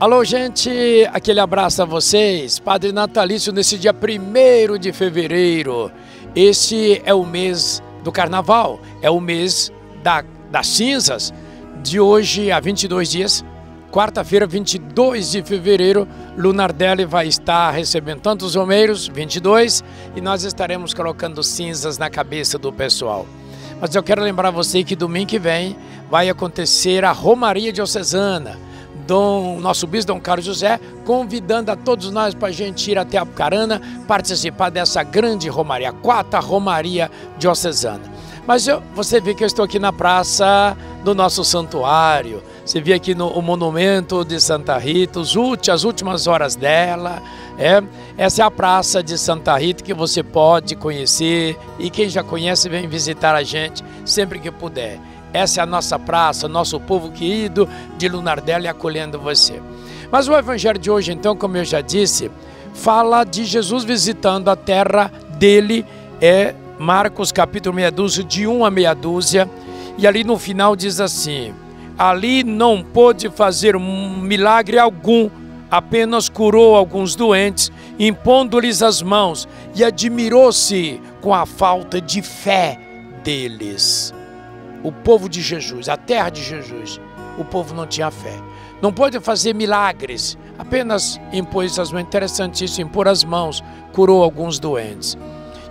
Alô, gente, aquele abraço a vocês. Padre Natalício, nesse dia 1 de fevereiro. Esse é o mês do carnaval, é o mês da, das cinzas. De hoje a 22 dias, quarta-feira, 22 de fevereiro, Lunardelli vai estar recebendo tantos romeiros, 22, e nós estaremos colocando cinzas na cabeça do pessoal. Mas eu quero lembrar você que domingo que vem vai acontecer a Romaria Diocesana Dom, nosso bispo Dom Carlos José, convidando a todos nós para a gente ir até Apucarana participar dessa grande romaria, a quarta romaria diocesana. Mas eu, você vê que eu estou aqui na praça do nosso santuário, você vê aqui no o monumento de Santa Rita, os as últimas horas dela. É, essa é a praça de Santa Rita que você pode conhecer e quem já conhece vem visitar a gente sempre que puder. Essa é a nossa praça, nosso povo querido de Lunardela acolhendo você. Mas o evangelho de hoje, então, como eu já disse, fala de Jesus visitando a terra dele, é Marcos capítulo meia dúzia, de 1 a meia dúzia, e ali no final diz assim: Ali não pôde fazer milagre algum, apenas curou alguns doentes, impondo-lhes as mãos, e admirou-se com a falta de fé deles o povo de Jesus, a terra de Jesus, o povo não tinha fé. Não pôde fazer milagres, apenas impôs as mãos. Interessantíssimo, impor as mãos, curou alguns doentes.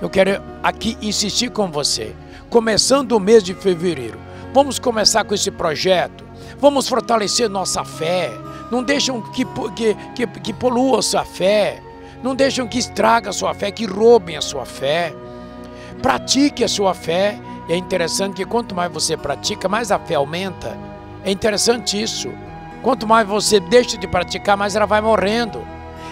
Eu quero aqui insistir com você. Começando o mês de fevereiro, vamos começar com esse projeto. Vamos fortalecer nossa fé. Não deixam que, que, que, que polua a sua fé. Não deixam que estraga a sua fé, que roubem a sua fé. Pratique a sua fé é interessante que quanto mais você pratica, mais a fé aumenta. É interessante isso. Quanto mais você deixa de praticar, mais ela vai morrendo.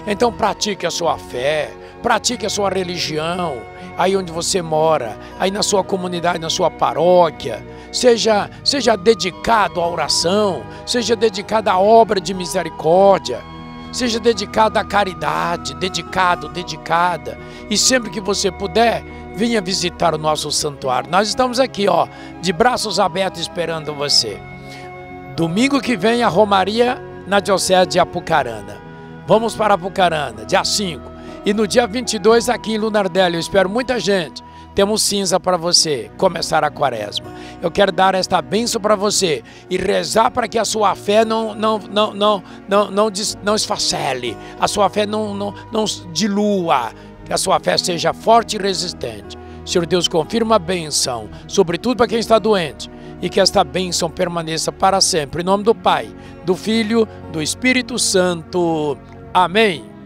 Então pratique a sua fé, pratique a sua religião, aí onde você mora, aí na sua comunidade, na sua paróquia. Seja, seja dedicado à oração, seja dedicado à obra de misericórdia, seja dedicado à caridade, dedicado, dedicada. E sempre que você puder, venha visitar o nosso santuário. Nós estamos aqui, ó, de braços abertos esperando você. Domingo que vem a Romaria na Diocese de Apucarana. Vamos para Apucarana, dia 5. E no dia 22 aqui em Lunardelli, eu espero muita gente. Temos cinza para você começar a quaresma. Eu quero dar esta benção para você e rezar para que a sua fé não não não não não não, não esfacele, a sua fé não, não, não dilua, que a sua fé seja forte e resistente. Senhor Deus, confirma a benção, sobretudo para quem está doente, e que esta bênção permaneça para sempre. Em nome do Pai, do Filho, do Espírito Santo. Amém.